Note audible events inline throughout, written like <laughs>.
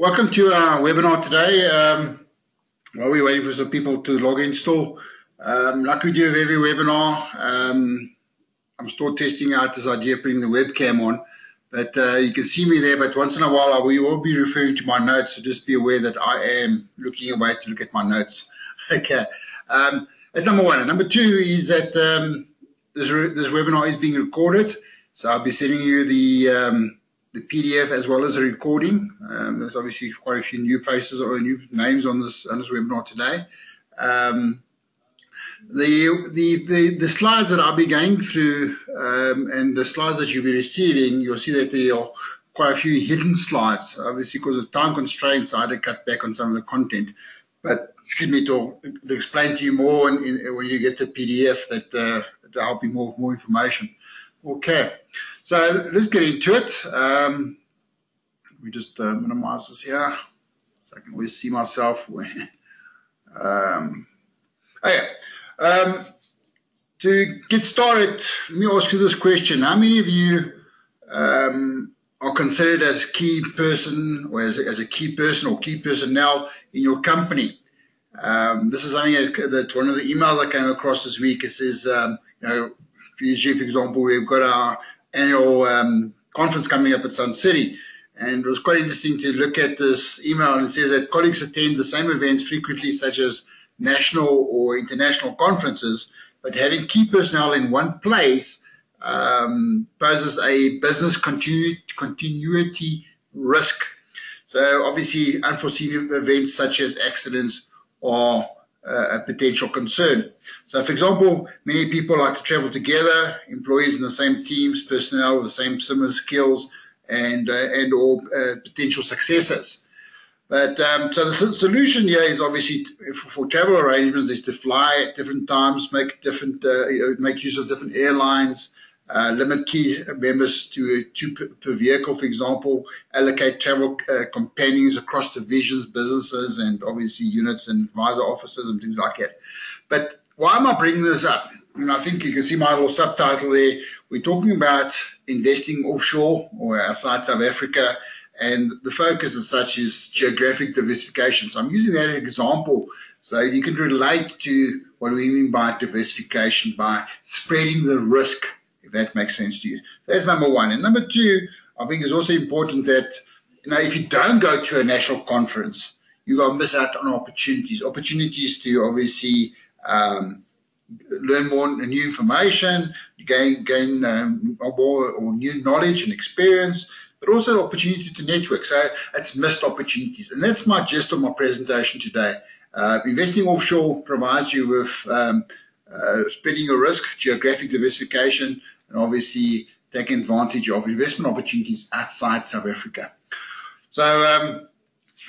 Welcome to our webinar today. Um, while we're waiting for some people to log in still, um, like we do with every webinar, um, I'm still testing out this idea of putting the webcam on. But uh, you can see me there, but once in a while I will be referring to my notes, so just be aware that I am looking away to look at my notes. <laughs> okay, um, that's number one. And number two is that um, this, this webinar is being recorded, so I'll be sending you the um, the PDF as well as a recording. Um, there's obviously quite a few new faces or new names on this on this webinar today. Um, the, the, the, the slides that I'll be going through um, and the slides that you'll be receiving, you'll see that there are quite a few hidden slides. Obviously, because of time constraints, I had to cut back on some of the content. But excuse me to, to explain to you more in, in, when you get the PDF that uh, help you more more information. Okay, so let's get into it. Um, we just uh, minimize this here so I can always see myself. <laughs> um, okay, um, to get started, let me ask you this question: How many of you um, are considered as key person or as, as a key person or key personnel in your company? Um, this is something that one of the emails I came across this week. It says, um, you know, for example, we've got our annual um, conference coming up at Sun City. And it was quite interesting to look at this email, and it says that colleagues attend the same events frequently, such as national or international conferences, but having key personnel in one place um, poses a business continu continuity risk. So obviously, unforeseen events such as accidents are a potential concern. So, for example, many people like to travel together, employees in the same teams, personnel with the same similar skills, and uh, and or uh, potential successors. But um, so the solution here is obviously for, for, travel arrangements is to fly at different times, make different uh, make use of different airlines, limit key members to two per vehicle, for example, allocate travel uh, companions across divisions, businesses, and obviously units and advisor offices and things like that. But why am I bringing this up? And I think you can see my little subtitle there. We're talking about investing offshore or outside South Africa, and the focus as such is geographic diversification. So I'm using that example so you can relate to what we mean by diversification, by spreading the risk if that makes sense to you. That's number one. And number two, I think it's also important that, you know, if you don't go to a national conference, you're going to miss out on opportunities, opportunities to obviously um, learn more new information, gain, gain um, more or new knowledge and experience, but also opportunity to network. So it's missed opportunities. And that's my gist of my presentation today. Uh, investing offshore provides you with um, spreading your risk, geographic diversification, and obviously taking advantage of investment opportunities outside South Africa. So um,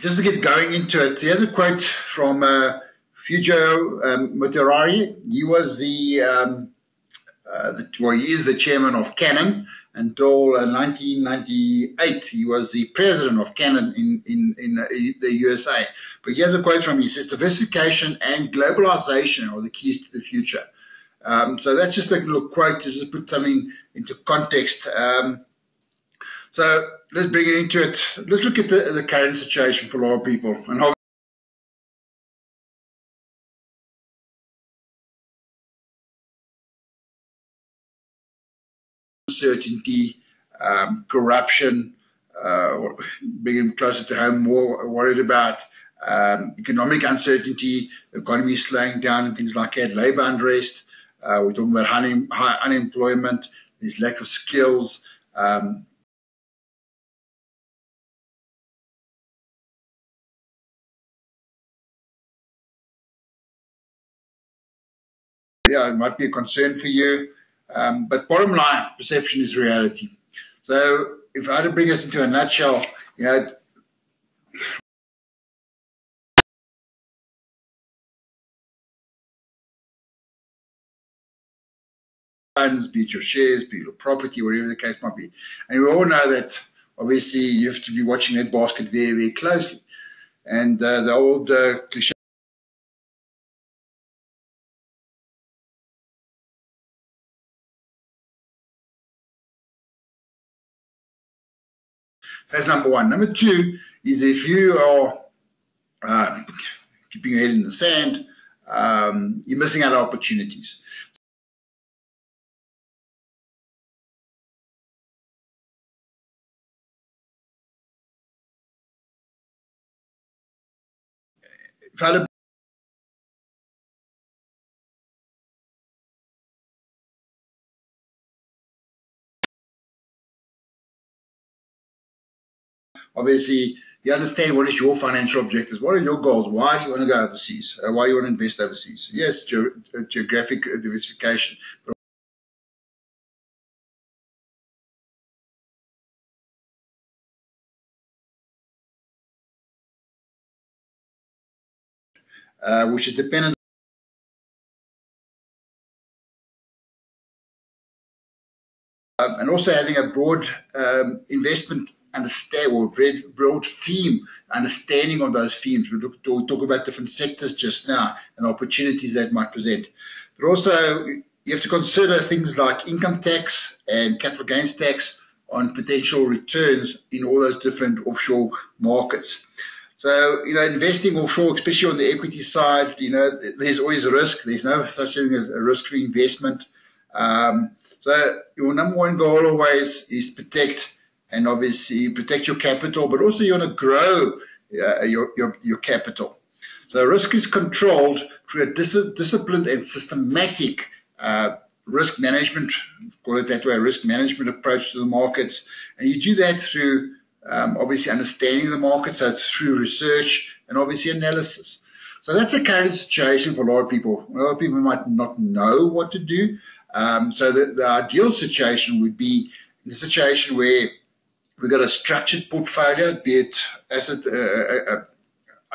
just to get going into it, here's a quote from uh, Fujio um. He was the, um, uh, the, well, he is the chairman of Canon until uh, 1998. He was the president of Canon in, in, in uh, the USA. But he has a quote from him. He says, diversification and globalization are the keys to the future. Um, so that's just a little quote to just put something into context. Um, so let's bring it into it. Let's look at the, the current situation for a lot of people. And uncertainty, um, corruption, uh, bringing closer to home, more worried about um, economic uncertainty, the economy slowing down and things like that, labor unrest. Uh, we're talking about high, high unemployment, there's lack of skills. Um, yeah, it might be a concern for you. Um, but bottom line, perception is reality. So if I had to bring us into a nutshell, you know, funds, be it your shares, be it your property, whatever the case might be. And we all know that obviously you have to be watching that basket very, very closely. And uh, the old uh, cliche That's number one. Number two is if you are uh, keeping your head in the sand, um, you're missing out on opportunities. Obviously you understand what is your financial objectives, what are your goals, why do you want to go overseas, uh, why do you want to invest overseas. Yes, ge uh, geographic diversification. Uh, which is dependent um, and also having a broad um, investment understand or broad theme, understanding of those themes. We look to talk about different sectors just now and opportunities that might present. But also, you have to consider things like income tax and capital gains tax on potential returns in all those different offshore markets. So, you know, investing offshore, especially on the equity side, you know, there's always a risk. There's no such thing as a risk-free investment. Um, so your number one goal always is protect and obviously protect your capital, but also you want to grow uh, your, your, your capital. So risk is controlled through a dis disciplined and systematic uh, risk management, call it that way, risk management approach to the markets. And you do that through um, obviously understanding the markets, so it's through research and obviously analysis. So that's a current situation for a lot of people. A lot of people might not know what to do. Um, so the, the ideal situation would be in a situation where We've got a structured portfolio, be it asset, uh, uh, uh,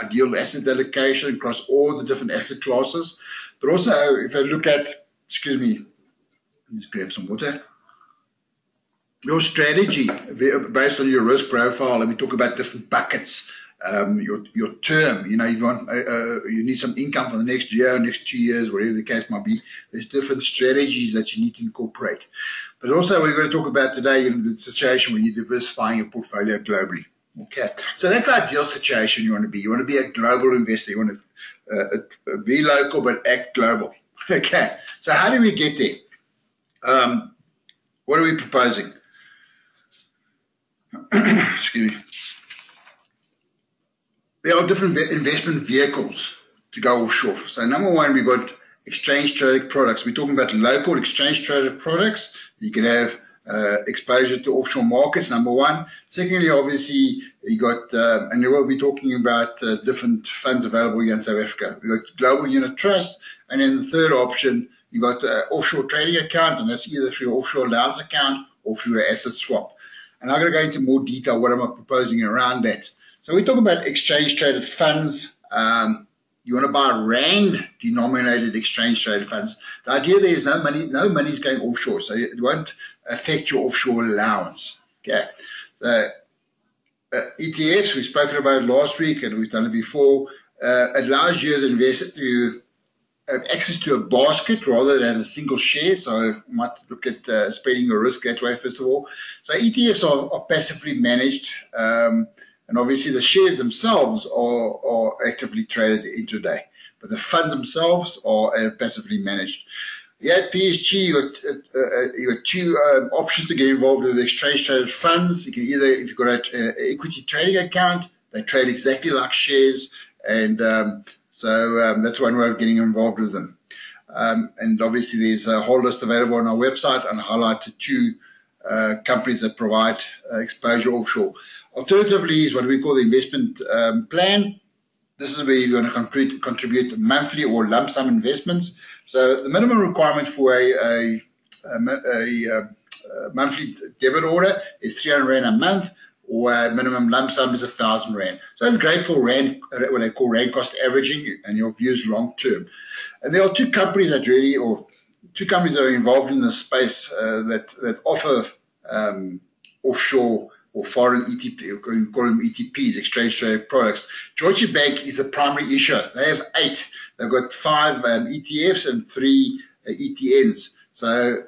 ideal asset allocation across all the different asset classes. But also, if I look at, excuse me, let's grab some water. Your strategy based on your risk profile, and we talk about different buckets um, your your term. You know, you want uh, uh, you need some income for the next year, next two years, whatever the case might be. There's different strategies that you need to incorporate. But also, we're going to talk about today in the situation where you're diversifying your portfolio globally. Okay, so that's ideal situation you want to be. You want to be a global investor. You want to uh, uh be local but act global. <laughs> Okay, so how do we get there? Um, what are we proposing? <clears throat> Excuse me there are different investment vehicles to go offshore. So number one, we've got exchange traded products. We're talking about local exchange traded products. You can have uh, exposure to offshore markets, number one. Secondly, obviously, you got, uh, and we'll be talking about uh, different funds available here in South Africa. We've got global unit trust. And then the third option, you've got an offshore trading account, and that's either through offshore allowance account or through an asset swap. And I'm going to go into more detail what I'm proposing around that. So we talk about exchange traded funds. Um, you want to buy rand denominated exchange traded funds. The idea there is no money, no money is going offshore, so it won't affect your offshore allowance. Okay, so uh, ETFs we've spoken about last week and we've done it before. Uh, allows you as an investor to have access to a basket rather than a single share. So you might look at uh, spreading your risk that way first of all. So ETFs are, are passively managed. Um, and obviously, the shares themselves are, are actively traded intraday, but the funds themselves are uh, passively managed. Yeah, at PSG, you got, uh, uh, you got two um, options to get involved with exchange traded funds. You can either, if you've got an equity trading account, they trade exactly like shares, and um, so um, that's one way of getting involved with them. Um, and obviously, there's a whole list available on our website, and I highlighted two uh, companies that provide uh, exposure offshore. Alternatively is what we call the investment um, plan. This is where you're going to contribute, contribute monthly or lump sum investments. So the minimum requirement for a, a, a, a monthly debit order is 300 Rand a month or a minimum lump sum is a thousand rand. So it's great for rand, what they call rand cost averaging, and your views long term. And there are two companies that really, or two companies that are involved in this space uh, that that offer um, offshore or foreign ETP, you call them ETPs, exchange traded products. Deutsche Bank is the primary issuer. They have eight. They've got five um, ETFs and three uh, ETNs. So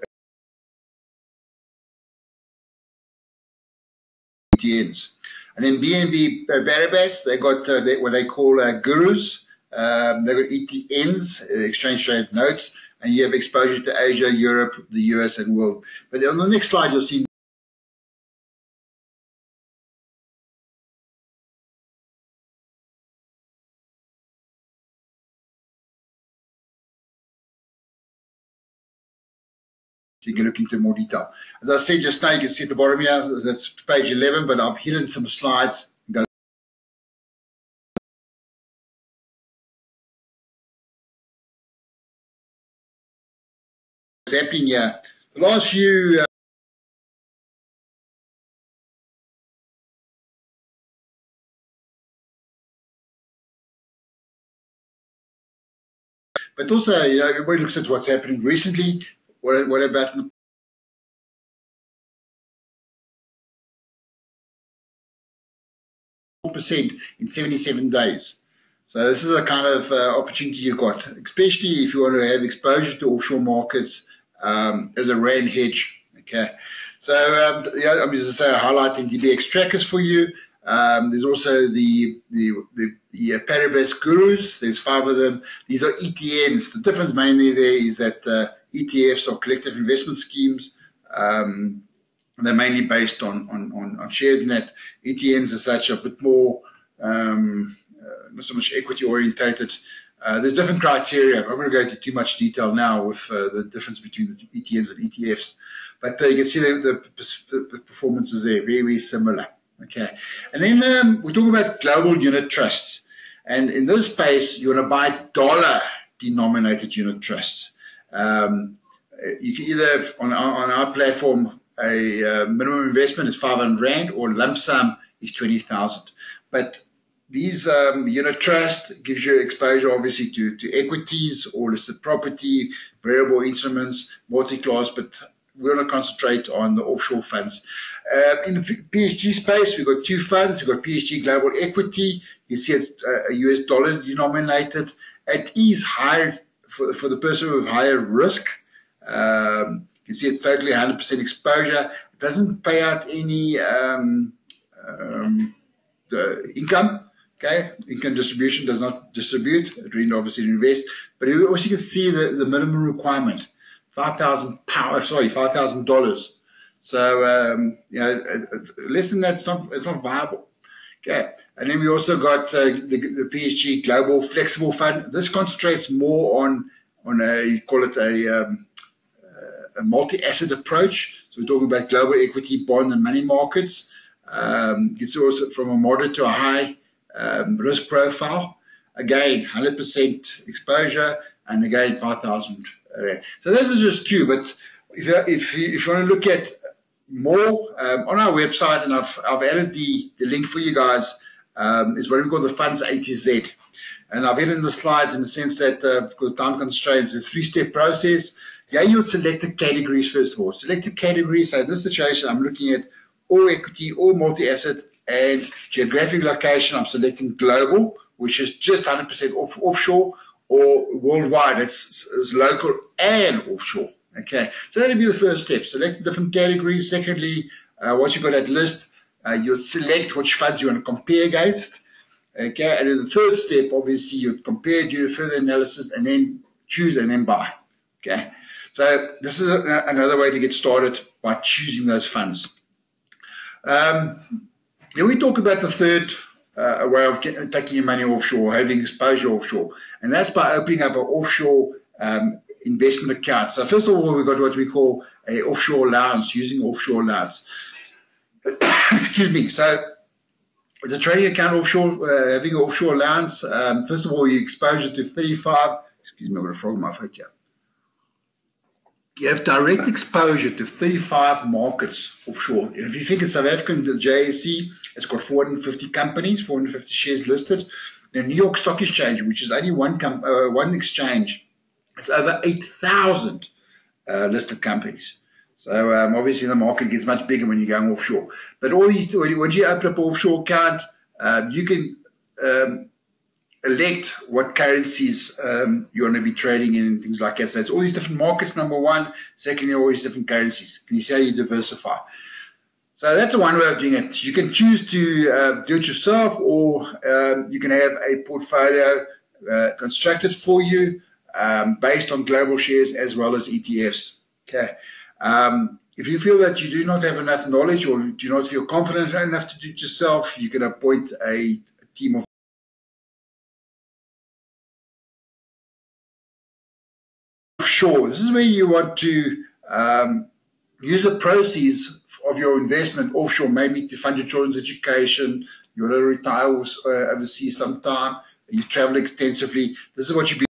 ETNs. And then BNP Paribas, they got uh, they, what they call uh, gurus. Um, they've got ETNs, uh, exchange traded notes, and you have exposure to Asia, Europe, the US, and world. But on the next slide, you'll see you can look into more detail. As I said just now, you can see at the bottom here, that's page 11, but I've hidden some slides. The last few uh, But also, you know, everybody looks at what's happening recently. What, what about percent in 77 days? So this is a kind of uh, opportunity you got, especially if you want to have exposure to offshore markets um, as a rand hedge. Okay. So um, yeah, I'm just say highlighting DBX trackers for you. Um, there's also the the the, the uh, Paribas Gurus. There's five of them. These are ETNs. The difference mainly there is that uh, ETFs or collective investment schemes. Um, they're mainly based on, on, on, on, shares that. ETNs as such are a bit more, um, uh, not so much equity orientated. Uh, there's different criteria. I'm not going to go into too much detail now with uh, the difference between the ETNs and ETFs. But uh, you can see the, the, the performances there, very, very similar. Okay. And then um, we're talking about global unit trusts. And in this space, you want to buy dollar denominated unit trusts. Um, you can either on, on our platform a uh, minimum investment is 500 rand or lump sum is 20,000. But these um, unit trust gives you exposure obviously to, to equities or listed property, variable instruments, multi-class, but we're going to concentrate on the offshore funds. Uh, in the PSG space, we've got two funds. We've got PSG Global Equity. You see it's uh, a US dollar denominated. It is higher for, for the person with higher risk. Um, you see it's totally 100% exposure. It doesn't pay out any um, um, the income. Okay, income distribution does not distribute. It obviously invest, but you also can see the, the minimum requirement, five thousand power. Sorry, five thousand dollars. So um, you know, less than that, it's not it's not viable. Okay, and then we also got uh, the, the PSG Global Flexible Fund. This concentrates more on on a you call it a, um, a multi-asset approach. So we're talking about global equity, bond, and money markets. Um, it's also from a moderate to a high um, risk profile. Again, 100% exposure, and again 5,000 rand. So those are just two. But if you, if you, if you want to look at more um, on our website, and I've I've added the the link for you guys. Um, is what we call the funds A to Z. And I've hidden the slides in the sense that, uh, because time constraints, it's a three-step process. Yeah, you would select the categories first of all. Select the categories. So in this situation, I'm looking at all equity, all multi-asset, and geographic location. I'm selecting global, which is just 100% off, offshore, or worldwide. It's, it's local and offshore. Okay, so that'll be the first step. Select different categories. Secondly, uh, once you've got that list, uh, you'll select which funds you want to compare against. Okay, and then the third step, obviously, you compare, do further analysis, and then choose and then buy. Okay, so this is a, another way to get started by choosing those funds. Um, we talk about the third uh, way of get, taking your money offshore, having exposure offshore, and that's by opening up an offshore um, investment account. So first of all, we've got what we call a offshore allowance, using offshore allowance. <coughs> Excuse me. So as a trading account offshore, uh, having an offshore allowance, um, first of all, your exposure to 35, excuse me, I've got a frog my foot here. You have direct exposure to 35 markets offshore. And if you think in South African, the JSE has got 450 companies, 450 shares listed. The New York Stock Exchange, which is only one, uh, one exchange, it's over 8,000 uh, listed companies. So um, obviously the market gets much bigger when you're going offshore. But all these, when you open up offshore account, uh, you can um, elect what currencies um, you want to be trading in and things like that. So it's all these different markets, number one. Secondly, all these different currencies. Can you see how you diversify? So that's one way of doing it. You can choose to uh, do it yourself, or um, you can have a portfolio uh, constructed for you um, based on global shares as well as ETFs. Okay. Um, if you feel that you do not have enough knowledge or do not feel confident enough to do it yourself, you can appoint a, a team of offshore. This is where you want to um, use the proceeds of your investment offshore, maybe to fund your children's education, you want to retire uh, overseas sometime, you travel extensively. This is what you be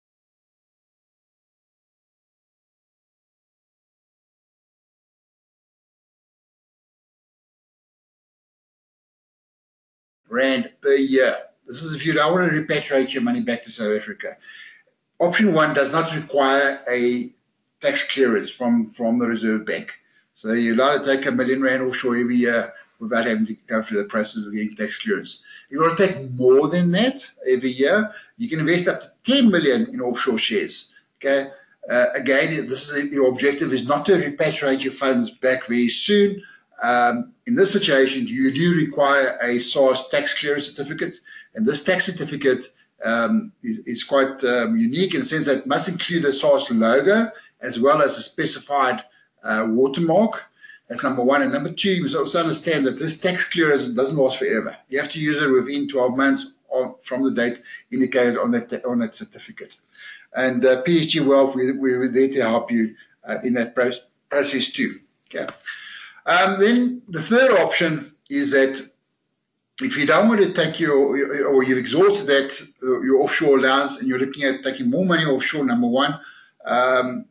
rand per year. This is if you don't want to repatriate your money back to South Africa. Option one does not require a tax clearance from, from the Reserve Bank. So you're allowed to take a million rand offshore every year without having to go through the process of getting tax clearance. If you want to take more than that every year, you can invest up to 10 million in offshore shares. Okay. Uh, again, this is your objective is not to repatriate your funds back very soon. Um, in this situation, you do require a SARS tax clearance certificate, and this tax certificate um, is, is, quite um, unique in the sense that it must include the SARS logo as well as a specified uh, watermark. That's number one. And number two, you must also understand that this tax clearance doesn't last forever. You have to use it within 12 months from the date indicated on that on that certificate. And uh, PSG Wealth, we, we're there to help you uh, in that process too. Okay. Um, then the third option is that if you don't want to take your, or you've exhausted that, uh, your offshore allowance and you're looking at taking more money offshore, number one, um,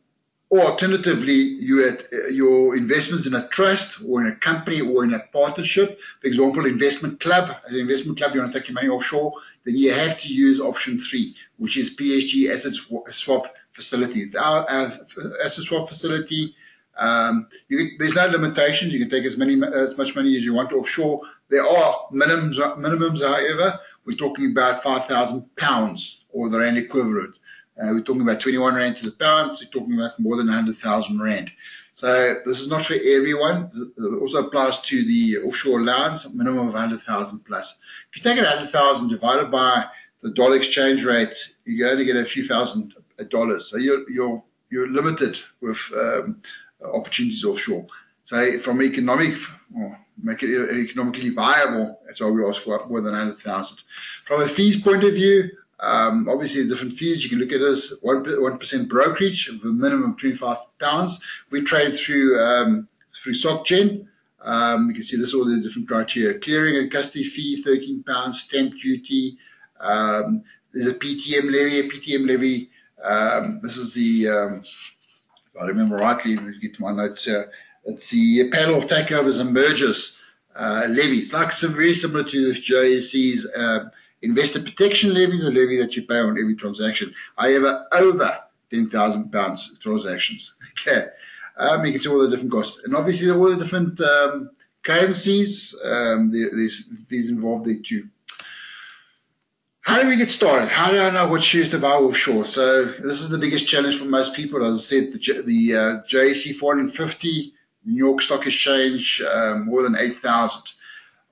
or alternatively, you had uh, your investments in a trust or in a company or in a partnership. For example, investment club. As an investment club, you want to take your money offshore, then you have to use option three, which is PSG asset swap facility. It's our asset swap facility. Um, you, there's no limitations. You can take as many as much money as you want offshore. There are minimums, minimums however. We're talking about five thousand pounds or the rand equivalent. Uh, we're talking about 21 Rand to the pound, so we're talking about more than 100,000 Rand. So this is not for everyone. It also applies to the offshore allowance, minimum of 100,000 plus. If you take it 100,000 divided by the dollar exchange rate, you're going to get a few thousand dollars. So you're, you're, you're limited with um, opportunities offshore. So from economic, well, make it economically viable, that's why we ask for more than 100,000. From a fees point of view, um, obviously, different fees. You can look at this 1%, 1% brokerage with a minimum of 25 pounds. We trade through um, through SocGen. Um, you can see this all the different criteria. Clearing and custody fee, 13 pounds. Stamp duty. Um, there's a PTM levy. A PTM levy. Um, this is the, um, if I remember rightly, me get to my notes here. It's the panel of takeovers and mergers uh, levy. It's like some very similar to the JSE's uh, Investor protection levy is a levy that you pay on every transaction. However, over £10,000 transactions. <laughs> Okay. Um, you can see all the different costs. And obviously, all the different um, currencies, um, there's fees involved there too. How do we get started? How do I know what shoes to buy offshore? So this is the biggest challenge for most people. As I said, the, the uh, JSE 450, New York Stock Exchange, uh, more than 8,000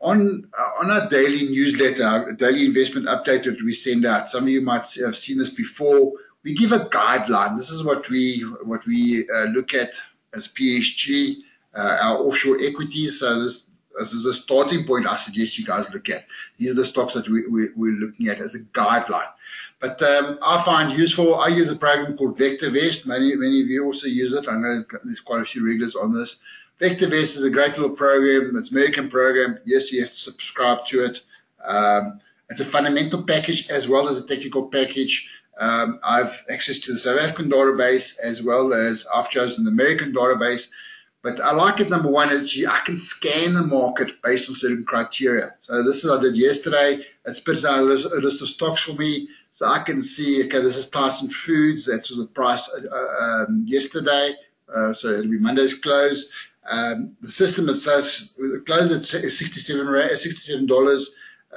on uh, on our daily newsletter, our daily investment update that we send out. Some of you might have seen this before. We give a guideline. This is what we what we uh, look at as PSG, uh, our offshore equities. So this this is a starting point. I suggest you guys look at. These are the stocks that we, we we're looking at as a guideline. But um, I find useful. I use a program called VectorVest. Many many of you also use it. I know there's quite a few regulars on this. VectorVest is a great little program. It's an American program. Yes, you have to subscribe to it. Um, it's a fundamental package as well as a technical package. Um, I have access to the South African database as well as I've chosen the American database. But I like it, number one, is I can scan the market based on certain criteria. So this is what I did yesterday. It spits out a list of stocks for me. So I can see, okay, this is Tyson Foods. That was the price uh, um, yesterday. Uh, so it'll be Monday's close. Um, the system says close at 67 $67.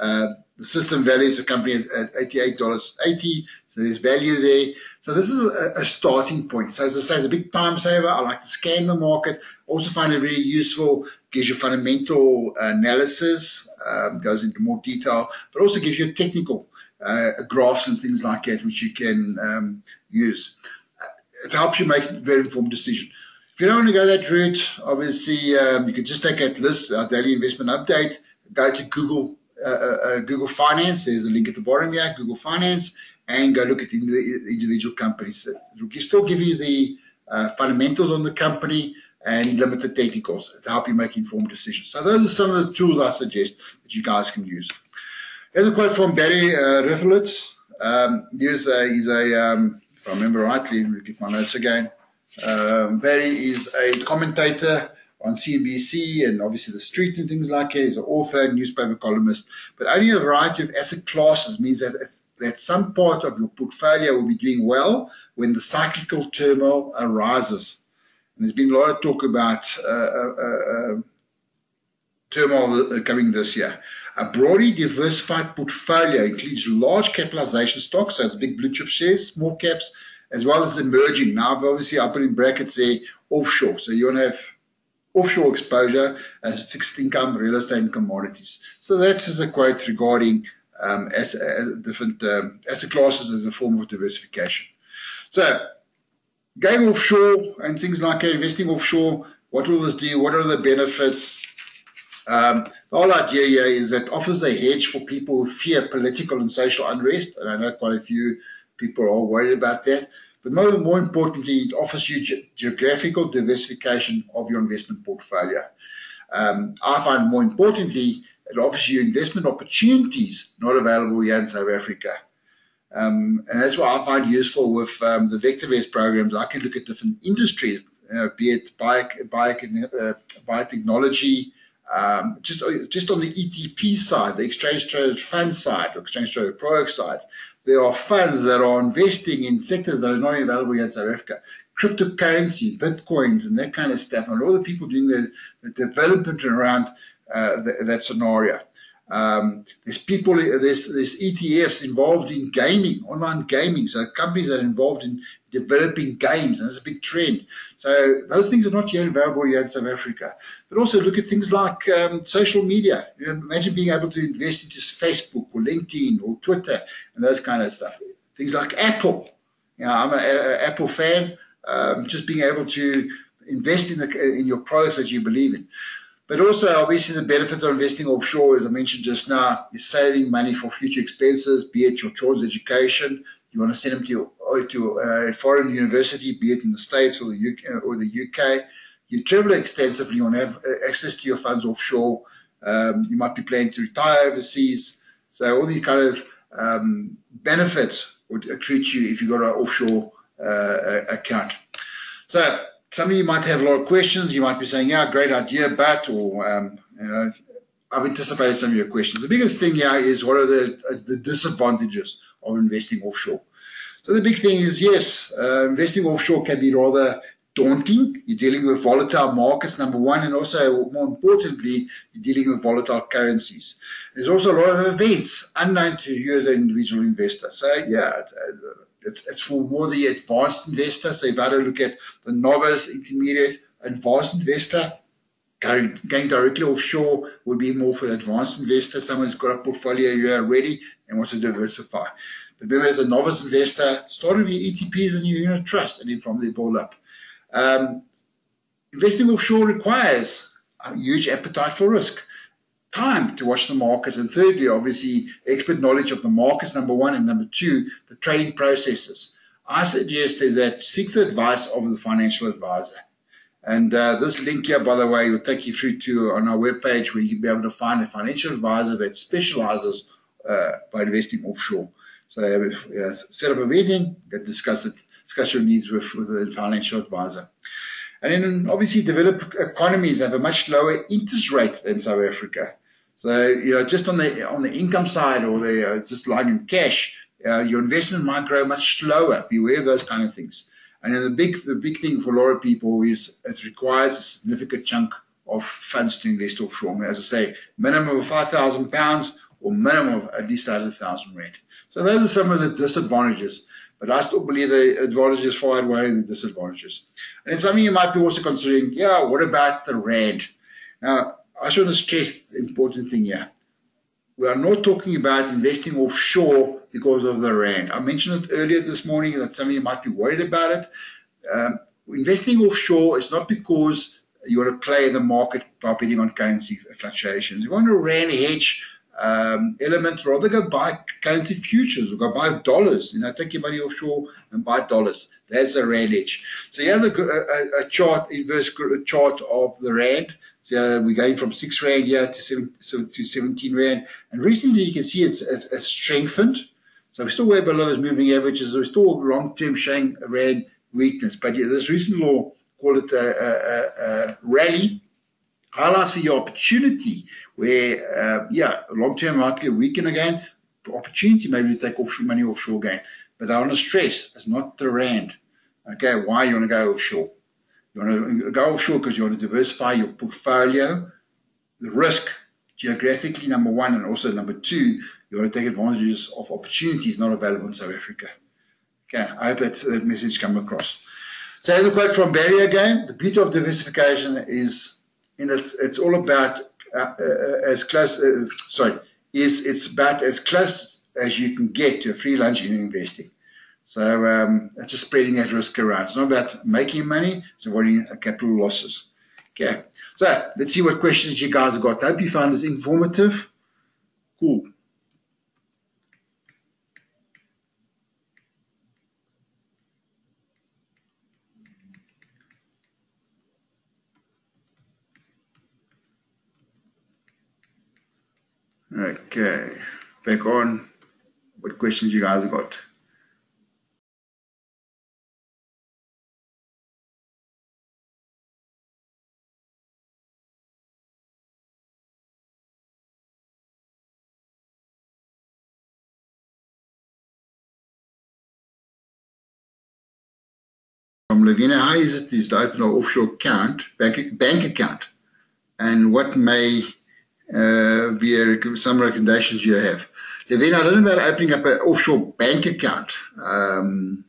Uh, the system values the company at $88.80, so there's value there. So this is a, a, starting point. So as I say, it's a big time saver. I like to scan the market. Also find it very useful. Gives you fundamental analysis, um, goes into more detail, but also gives you technical uh, graphs and things like that, which you can um, use. It helps you make a very informed decision. If you don't want to go that route, obviously um, you can just take that list, our daily investment update, go to Google uh, uh, uh, Google Finance. There's the link at the bottom here, Google Finance, and go look at the individual companies. It will still give you the uh, fundamentals on the company and limited technicals to help you make informed decisions. So those are some of the tools I suggest that you guys can use. Here's a quote from Barry uh. Um, he's a, he's a um, if I remember rightly, me get my notes again. Um, Barry is a commentator on CNBC and obviously the street and things like that. He's an author, newspaper columnist, but only a variety of asset classes means that that some part of your portfolio will be doing well when the cyclical turmoil arises. And there's been a lot of talk about uh, uh, uh, turmoil coming this year. A broadly diversified portfolio includes large capitalization stocks, so it's big blue chip shares, small caps, as well as emerging. Now, obviously I put in brackets there offshore. So you want to have offshore exposure as fixed income, real estate, and commodities. So that's just a quote regarding um, as, as different um, asset classes as a form of diversification. So going offshore and things like investing offshore, what will this do? What are the benefits? Um, the whole idea here is that offers a hedge for people who fear political and social unrest, and I know quite a few people are worried about that. But more, more importantly, it offers you ge geographical diversification of your investment portfolio. Um, I find more importantly, it offers you investment opportunities not available here in South Africa. Um, and that's what I find useful with um, the VectorVest programs. I can look at different industries, uh, be it bio, bio, uh, biotechnology, um, just, just on the ETP side, the exchange traded fund side, or exchange traded product side, there are funds that are investing in sectors that are not available yet in South Africa. Cryptocurrency, bitcoins, and that kind of stuff. And all the people doing the, the development around uh, the, that scenario. Um, there's people, there's, there's ETFs involved in gaming, online gaming. So companies that are involved in developing games, and that's a big trend. So those things are not yet available here in South Africa. But also look at things like um, social media. You know, imagine being able to invest into Facebook or LinkedIn or Twitter and those kind of stuff. Things like Apple. You know, I'm an Apple fan. Um, just being able to invest in the in your products that you believe in. But also, obviously, the benefits of investing offshore, as I mentioned just now, is saving money for future expenses, be it your children's education. You want to send them to, your, to a foreign university, be it in the States or the UK. Or the UK. You travel extensively, you want to have access to your funds offshore. Um, you might be planning to retire overseas. So all these kind of um, benefits would accrue to you if you've got an offshore uh, account. So some of you might have a lot of questions. You might be saying, yeah, great idea, but, or, um, you know, I've anticipated some of your questions. The biggest thing here is what are the, uh, the disadvantages of investing offshore? So the big thing is, yes, uh, investing offshore can be rather daunting. You're dealing with volatile markets, number one, and also, more importantly, you're dealing with volatile currencies. There's also a lot of events unknown to you as an individual investor. So, yeah, uh, it's, it's for more the advanced investor. So if I look at the novice, intermediate, advanced investor, going, going directly offshore would be more for the advanced investor, someone who's got a portfolio here already and wants to diversify. But remember, as a novice investor, start with your ETPs and your unit trust, and then from there build up. Um, investing offshore requires a huge appetite for risk time to watch the markets. And thirdly, obviously, expert knowledge of the markets, number one. And number two, the trading processes. I suggest is that seek the advice of the financial advisor. And uh, this link here, by the way, will take you through to on our webpage where you'll be able to find a financial advisor that specializes uh, by investing offshore. So uh, set up a meeting, discuss it, discuss your needs with, with the financial advisor. And then obviously developed economies have a much lower interest rate than South Africa. So, you know, just on the on the income side or the uh, just lying in cash, uh, your investment might grow much slower. Beware of those kind of things. And the big the big thing for a lot of people is it requires a significant chunk of funds to invest offshore. As I say, minimum of five thousand pounds or minimum of at least 100,000 rand. So those are some of the disadvantages. But I still believe the advantages far outweigh the disadvantages. And then something you might be also considering, yeah, what about the rand? Now, I to stress the important thing here. We are not talking about investing offshore because of the rand. I mentioned it earlier this morning that some of you might be worried about it. Um, investing offshore is not because you want to play the market by betting on currency fluctuations. You want to rand hedge um, element, rather go buy currency futures or go buy dollars. You know, take your money offshore and buy dollars. That's a rand hedge. So here's a, a, a chart, inverse chart of the rand. So we're going from six rand here to seven, to 17 rand. And recently you can see it's, it's, it's strengthened. So we're still way below those moving averages. We're still long-term showing rand weakness. But this recent law, call it a, a, a rally, highlights for your opportunity where, uh, yeah, long-term market weaken again, opportunity maybe to take offshore money offshore again. But I want to stress, it's not the rand. Okay, why you want to go offshore? You want to go offshore because you want to diversify your portfolio, the risk geographically, number one, and also number two, you want to take advantages of opportunities not available in South Africa. Okay, I hope that, that message come across. So as a quote from Barry again, the beauty of diversification is and it's it's all about uh, uh, as close. Uh, sorry, is it's about as close as you can get to a free lunch in investing. So um, it's just spreading that risk around. It's not about making money; it's avoiding capital losses. Okay. So let's see what questions you guys have got. I hope you found this informative. Cool. Okay, back on. What questions you guys got? From Lavina, how is it is to open an offshore account, bank, bank account, and what may uh, via some recommendations you have. Levine, I don't know about opening up an offshore bank account. Um,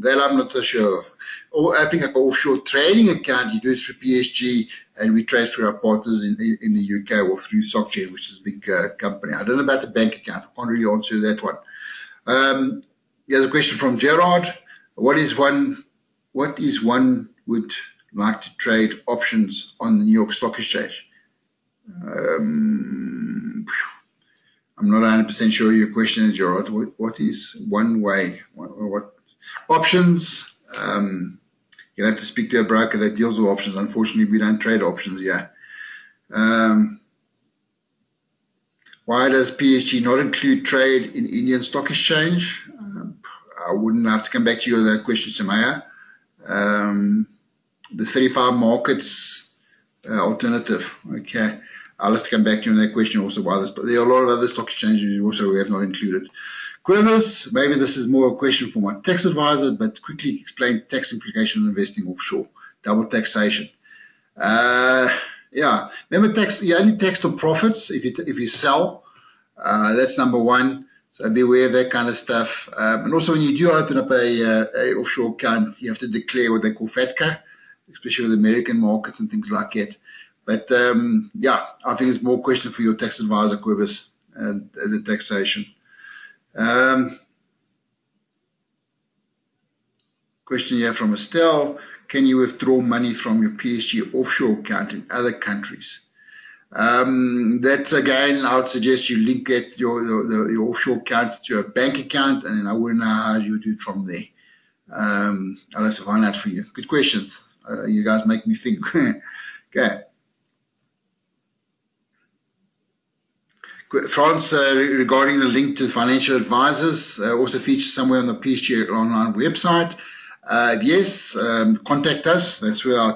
that I'm not so sure of. Or opening up an offshore trading account, you do it through PSG and we trade through our partners in, in, in the UK or through SocGen, which is a big uh, company. I don't know about the bank account. I can't really answer that one. Um, here's a question from Gerard. What is one, what is one would like to trade options on the New York Stock Exchange? Um, I'm not 100% sure your question is, Gerard. What, what is one way? What, what options? Um, you'll have to speak to a broker that deals with options. Unfortunately, we don't trade options here. Um, why does PSG not include trade in Indian Stock Exchange? Um, I wouldn't have to come back to you that question, Samaya. Um, the 35 markets uh, alternative. Okay. I'll have to come back to you on that question also why this, but there are a lot of other stock exchanges also we have not included. Quervus, maybe this is more a question for my tax advisor, but quickly explain tax implications of investing offshore, double taxation. Uh, yeah, remember tax, you only tax on profits if you, if you sell. Uh, that's number one. So be aware of that kind of stuff. Um, and also when you do open up a, uh, a offshore account, you have to declare what they call FATCA, especially with American markets and things like that. But um, yeah, I think it's more question for your tax advisor, Quibus, and the taxation. Um, question here from Estelle. Can you withdraw money from your PSG offshore account in other countries? Um, that again, I would suggest you link it, your, your, your offshore account to a bank account, and I wouldn't know how you do it from there. Um, I'll have to find out for you. Good questions. Uh, you guys make me think. <laughs> okay. France, uh, regarding the link to financial advisors, uh, also featured somewhere on the PSG online website. Uh, yes, um, contact us. That's where I,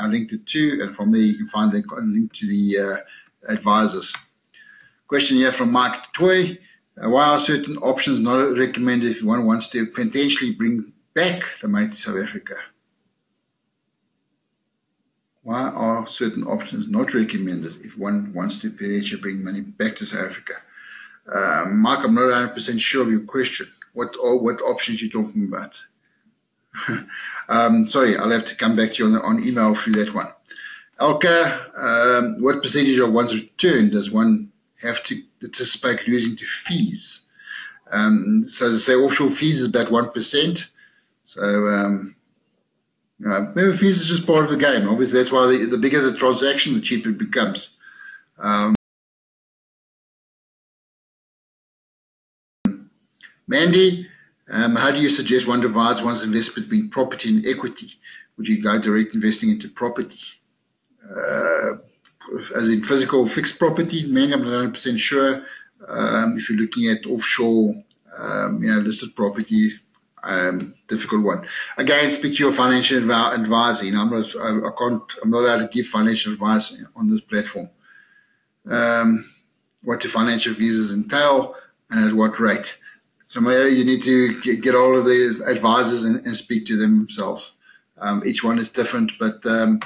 I, linked it to, and from there you can find the link to the uh, advisors. Question here from Mike Toy. Uh, why are certain options not recommended if one wants to potentially bring back the money to South Africa? Why are certain options not recommended if one wants to potentially bring money back to South Africa? Uh, Mark, I'm not 100% sure of your question. What what options you talking about? <laughs> um, sorry, I'll have to come back to you on, on email through that one. Elka, um, what percentage of one's return does one have to anticipate losing to fees? Um, so as I say, offshore fees is about 1%. So, um, uh, fees is just part of the game. Obviously, that's why the, the bigger the transaction, the cheaper it becomes. Um, Mandy, um, how do you suggest one divides one's investment between property and equity? Would you go direct investing into property? Uh, as in physical fixed property, Mandy, I'm not 100% sure. Um, if you're looking at offshore, um, you know, listed property, um, difficult one. Again, speak to your financial advisor. You know, I'm not, I, I, can't, I'm not allowed to give financial advice on this platform. Um, what do financial visas entail and at what rate? So you need to get, get all of the advisors and, and speak to them themselves. Um, each one is different, but um,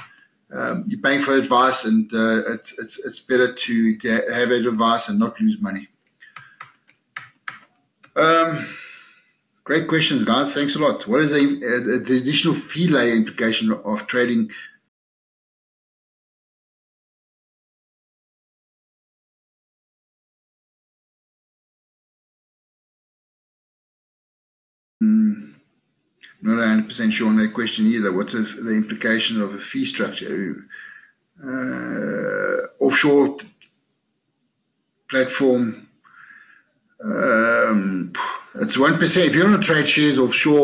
um, you're paying for advice, and uh, it's, it's it's better to, to have advice and not lose money. Um, great questions, guys. Thanks a lot. What is the, uh, the additional fee layer implication of trading not 100% sure on that question either. What's a, the implication of a fee structure? Uh, offshore platform, um, it's 1%. If you want to trade shares offshore,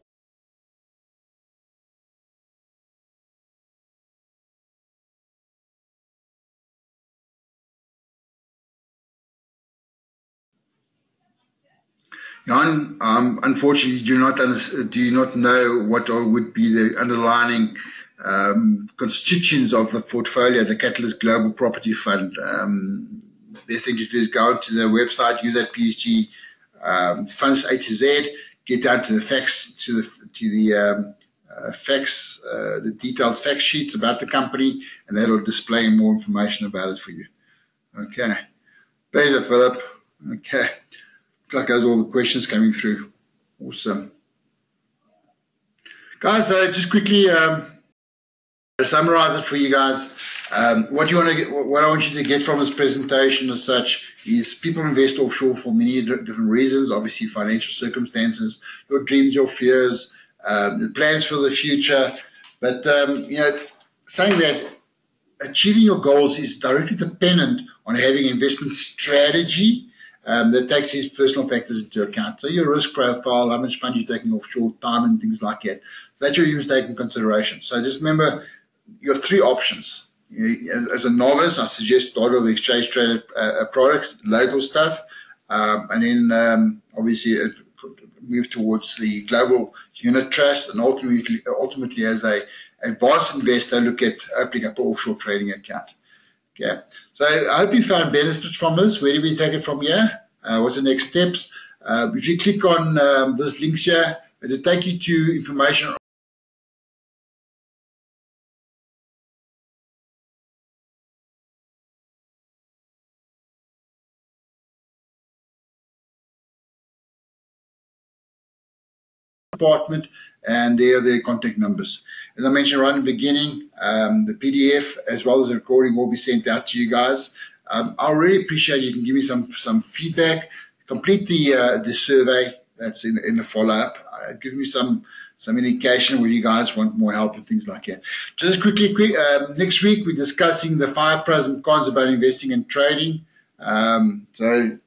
Jan, um, unfortunately, do not do you not know what would be the underlying um, constituents of the portfolio, the Catalyst Global Property Fund. Um, best thing to do is go onto the website, use that PSG um, funds A to Z, get down to the facts, to the to the um, uh, facts, uh, the detailed fact sheets about the company, and that'll display more information about it for you. Okay, pleasure, Philip. Okay Looks like those all the questions coming through. Awesome. Guys, uh, just quickly um, summarize it for you guys. Um, what you want to get, what I want you to get from this presentation as such is people invest offshore for many different reasons. Obviously, financial circumstances, your dreams, your fears, um, plans for the future. But um, you know, saying that achieving your goals is directly dependent on having investment strategy um, that takes these personal factors into account. So your risk profile, how much fund you're taking offshore, time, and things like that. So that you must take in consideration. So just remember your three options. As a novice, I suggest start with exchange traded uh, uh, products, local stuff, um, and then um, obviously move towards the global unit trust, and ultimately, ultimately as a advanced investor, look at opening up an offshore trading account. Okay. So I hope you found benefits from this. Where do we take it from here? Uh, what's the next steps? Uh, if you click on um, this links here, it'll take you to information department and there are their contact numbers. As I mentioned right in the beginning, um, the PDF as well as the recording will be sent out to you guys. Um, I really appreciate you can give me some some feedback. Complete the uh, the survey that's in, in the follow up. Uh, give me some some indication where you guys want more help and things like that. Just quickly, quick, um, next week we're discussing the five pros and cons about investing and trading. Um, so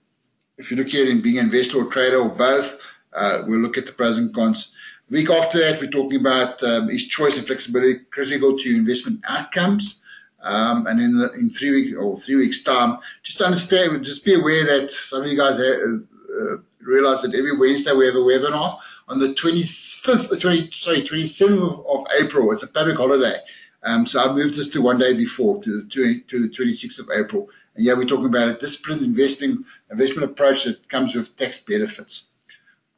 if you're looking at being an investor or trader or both, uh, we'll look at the pros and cons. week after that, we're talking about um, is choice and flexibility critical to investment outcomes. Um, and in the, in three weeks or three weeks time, just understand, just be aware that some of you guys uh, uh, realize that every Wednesday we have a webinar on the 25th, 20, sorry, 27th of April. It's a public holiday. Um, so I moved this to one day before, to the, 20, to the 26th of April. And yeah, we're talking about a disciplined investment, investment approach that comes with tax benefits.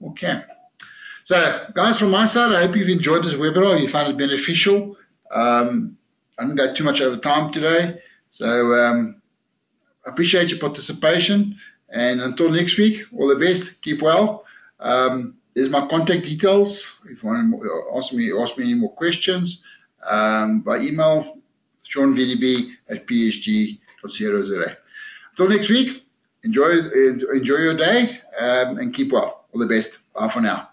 Okay. So, guys, from my side, I hope you've enjoyed this webinar. You found it beneficial. Um, I didn't go too much over time today. So, um, appreciate your participation. And until next week, all the best. Keep well. Um, there's my contact details. If you want to ask me, ask me any more questions, um, by email, seanvdb at psg.co.za. Until next week, enjoy, enjoy your day um, and keep well. All the best. Bye for now.